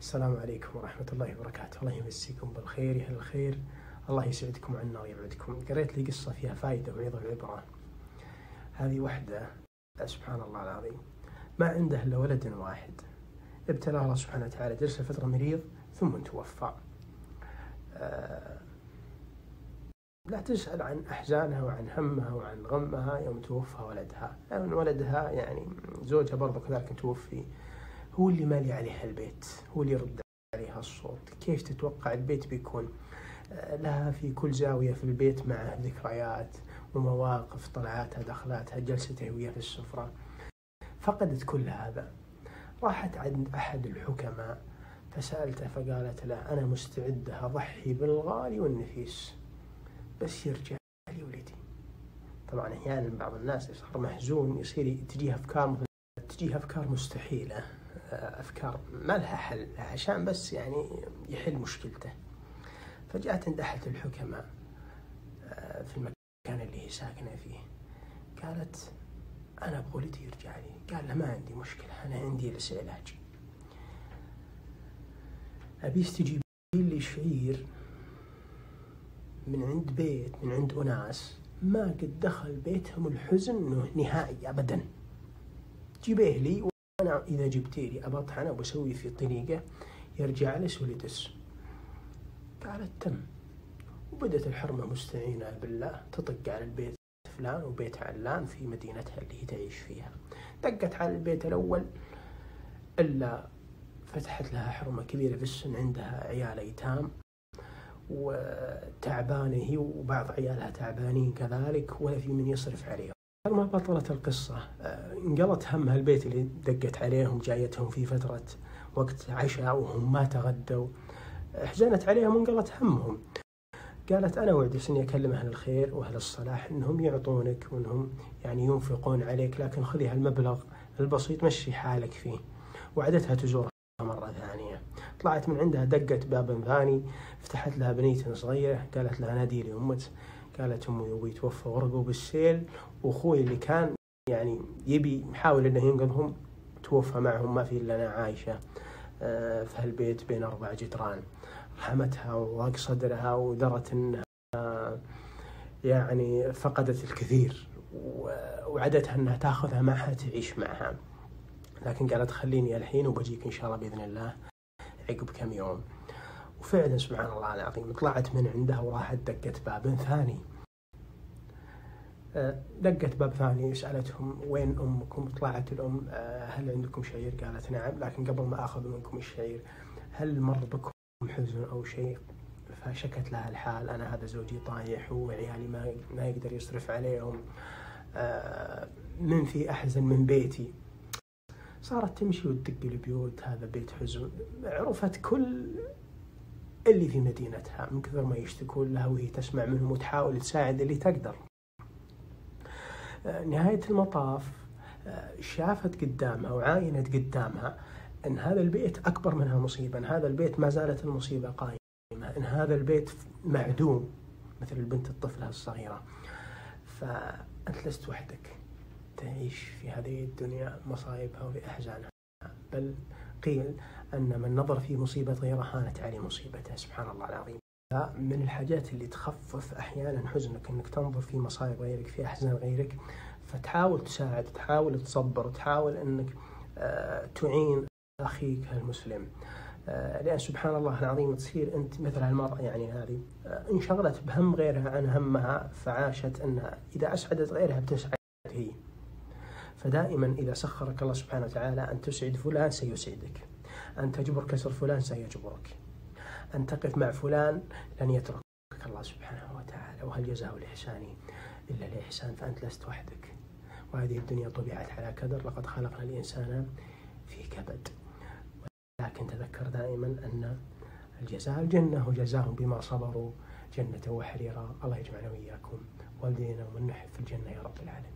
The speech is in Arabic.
السلام عليكم ورحمة الله وبركاته. الله يمسيكم بالخير يا أهل الخير. الله يسعدكم عنا ويبعدكم. قريت لي قصة فيها فائدة وعظة وعبرة. هذه وحدة سبحان الله العظيم. ما عنده إلا ولد واحد. ابتلاه الله سبحانه وتعالى جلس فترة مريض ثم توفى. آه، لا تسأل عن أحزانها وعن همها وعن غمها يوم توفى ولدها. لأن ولدها يعني زوجها برضه كذلك توفي. هو اللي مالي عليها البيت هو اللي يرد عليها الصوت. كيف تتوقع البيت بيكون؟ آه، لها في كل زاوية في البيت معه ذكريات ومواقف طلعاتها دخلاتها جلستها وياه في السفرة. فقدت كل هذا. راحت عند أحد الحكماء فسألته فقالت له أنا مستعدة أضحي بالغالي والنفيس بس يرجع لي ولدي. طبعا أحيانا بعض الناس يصير محزون يصير تجيه أفكار تجيه أفكار مستحيلة. أفكار ما لها حل عشان بس يعني يحل مشكلته. فجاءت عند أحد الحكماء آه، في المكان اللي هي ساكنة فيه. قالت أنا أبغى ولدي يرجع لي. قال له ما عندي مشكلة أنا عندي لس علاج. أبي تجيب لي شعير من عند بيت من عند أناس ما قد دخل بيتهم الحزن نهائي أبدا. جيبيه لي وأنا إذا جبتي لي أبطحن وبسوي في طريقة يرجع لس ولدس قالت تم. وبدت الحرمة مستعينة بالله تطق على البيت فلان وبيت علان في مدينتها اللي هي تعيش فيها. دقت على البيت الأول إلا فتحت لها حرمة كبيرة في السن عندها عيال أيتام وتعبانة هي وبعض عيالها تعبانين كذلك ولا في من يصرف عليهم. ما بطلت القصة آه، انقلت همها البيت اللي دقت عليهم جايتهم في فترة وقت عشاء وهم ما تغدوا. حزنت عليهم وانقلت همهم. قالت أنا وعدت إني أكلم أهل الخير وأهل الصلاح إنهم يعطونك وإنهم يعني ينفقون عليك لكن خذي هالمبلغ البسيط مشي حالك فيه. وعدتها تزورها. مرة ثانية. طلعت من عندها دقت باب ثاني فتحت لها بنية صغيرة قالت لها نادي لي أمك. قالت أمي وأبوي توفى ورقوا بالسيل وأخوي اللي كان يعني يبي يحاول إنه ينقذهم توفى معهم ما في إلا أنا عايشة آه، في هالبيت بين أربع جدران. رحمتها وضاق صدرها ودرت انها يعني فقدت الكثير وعدتها إنها تأخذها معها تعيش معها. لكن قالت خليني الحين وبجيك إن شاء الله بإذن الله عقب كم يوم. وفعلا سبحان الله العظيم طلعت من عندها وراحت دقت باب ثاني. دقت باب ثاني سألتهم وين أمكم؟ طلعت الأم هل عندكم شعير؟ قالت نعم لكن قبل ما أخذ منكم الشعير هل مر بكم حزن أو شيء؟ فشكت لها الحال أنا هذا زوجي طايح وعيالي ما ما يقدر يصرف عليهم. آه، من في أحزن من بيتي. صارت تمشي وتدق البيوت هذا بيت حزن عرفت كل اللي في مدينتها من كثر ما يشتكون لها وهي تسمع منهم وتحاول تساعد اللي تقدر. آه، نهاية المطاف آه، شافت قدامها وعاينت قدامها إن هذا البيت أكبر منها مصيبة، إن هذا البيت ما زالت المصيبة قائمة، إن هذا البيت معدوم مثل البنت الطفلة الصغيرة. فأنت لست وحدك. تعيش في هذه الدنيا مصايبها واحزانها، بل قيل أن من نظر في مصيبه غيره هانت عليه مصيبته، سبحان الله العظيم. من الحاجات اللي تخفف أحيانا حزنك إنك تنظر في مصايب غيرك في أحزان غيرك فتحاول تساعد تحاول تصبر تحاول إنك آه، تعين أخيك المسلم آه، لأن سبحان الله العظيم تصير أنت مثل هالمراه يعني هذه آه، انشغلت بهم غيرها عن همها فعاشت أنها إذا أسعدت غيرها بتسعد هي. فدائما إذا سخرك الله سبحانه وتعالى أن تسعد فلان سيسعدك. أن تجبر كسر فلان سيجبرك. أن تقف مع فلان لن يتركك الله سبحانه وتعالى وهل جزاء الإحسان إلا الإحسان فأنت لست وحدك. وهذه الدنيا طبعت على كدر لقد خلقنا الإنسان في كبد. لكن تذكر دائما أن الجزاء الجنة وجزاهم بما صبروا جنة وحريرا الله يجمعنا وإياكم والدينا ومن نحب في الجنة يا رب العالمين